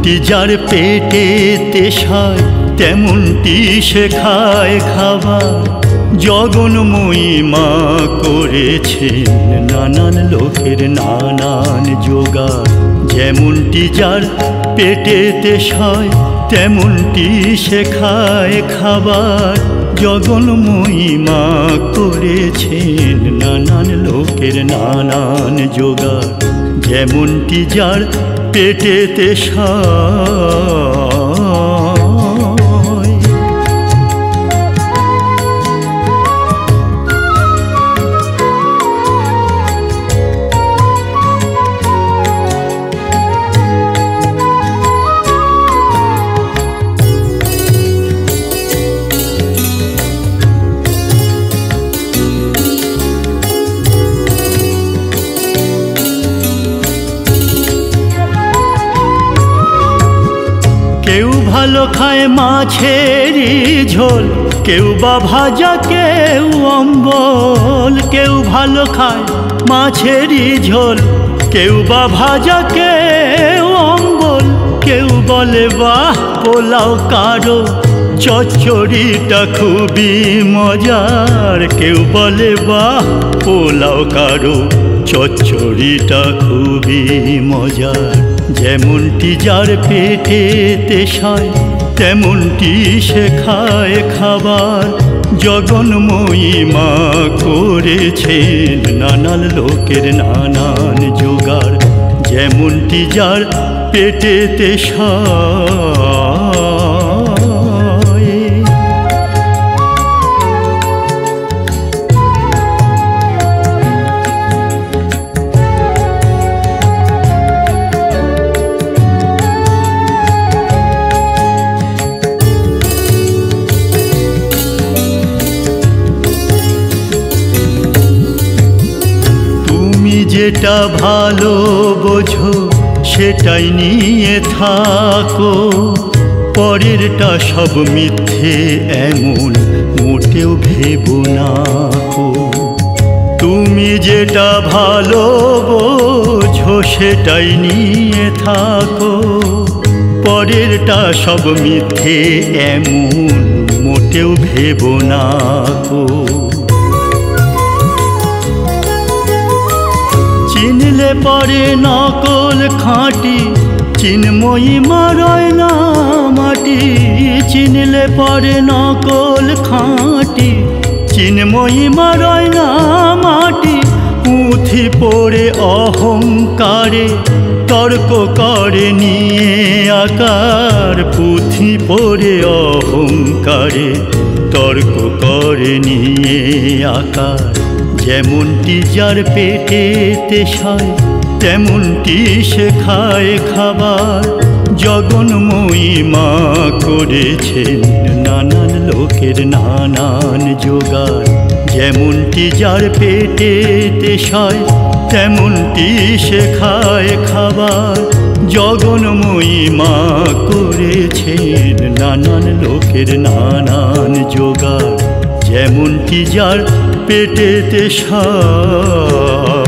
যেমনটি যার পেটেতে সায় তেমনটি সে খায় খাবার। জগন্ময়ী মা করেছেন নানান লোকের নানান জোগাড়। যেমনটি যার পেটে সায় তেমনটি সে খায় খাবার। জগন্ময়ী মা করেছেন নানান লোকের নানান জোগাড়। যেমনটি যার পেটেতে সায় কেউ ভালো খায় মাছেরই ঝোল, কেউ বা ভাজা, কেউ অম্বল, কেউ ভালো খায় মাছেরই ঝোল, কেউ বা ভাজা, কেউ অম্বল, কেউ বলে, বাহ, পোলাও কারও চচ্চড়িটা খুবই মজার। কেউ বলে, বাহ, পোলাও কারও চচ্চড়িটা খুবই মজার। যেমনটি যার পেটে দেশায়, তেমনটি শেখায় খাবার। জগন্ময়ী মা করেছেন নানান লোকের নানান জোগাড়। যেমনটি যার পেটেতে সায় যেটা ভালো বোঝো, সেটাই নিয়ে থাকো। পরেরটা সব মিথ্যে এমন, মোটেও ভেবো না কো। তুমি যেটা ভালো বোঝো, সেটাই নিয়ে থাকো। পরেরটা সব মিথ্যে এমন, মোটেও ভেবো না কো। চিনলে পরে নকল খাঁটি। চিন্ময়ী মারয় না মাটি। চিনলে পরে নকল খাঁটি। চিন্ময়ী মারয় না মাটি। পুঁথি পড়ে অহংকারে, তর্ক করে নিয়ে আকার। পুঁথি পড়ে অহংকারে, তর্ক করে নিয়ে আকার। যেমনটি যার পেটেতে সায় তেমনটি সে খায় খাবার। জগন্ময়ী মা করেছেন নানান লোকের নানান জোগাড়। যেমনটি যার পেটেতে সায় তেমনটি সে খায় খাবার। জগন্ময়ী মা করেছেন নানান লোকের নানান জোগাড়। যেমনটি যার পেটেতে সায়